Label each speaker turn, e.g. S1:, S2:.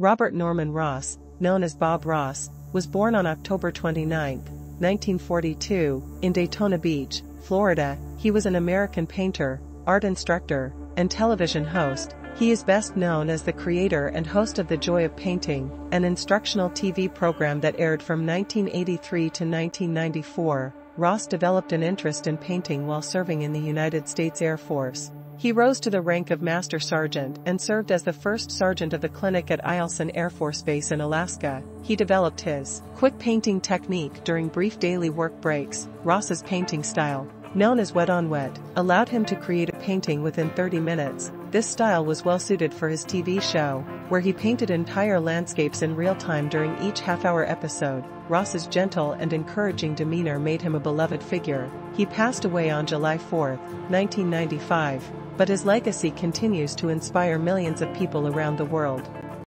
S1: Robert Norman Ross, known as Bob Ross, was born on October 29, 1942, in Daytona Beach, Florida. He was an American painter, art instructor, and television host. He is best known as the creator and host of The Joy of Painting, an instructional TV program that aired from 1983 to 1994. Ross developed an interest in painting while serving in the United States Air Force. He rose to the rank of Master Sergeant and served as the first sergeant of the clinic at Eielson Air Force Base in Alaska. He developed his quick painting technique during brief daily work breaks. Ross's painting style, known as wet on wet, allowed him to create a painting within 30 minutes. This style was well suited for his TV show, where he painted entire landscapes in real time during each half-hour episode. Ross's gentle and encouraging demeanor made him a beloved figure. He passed away on July 4, 1995, but his legacy continues to inspire millions of people around the world.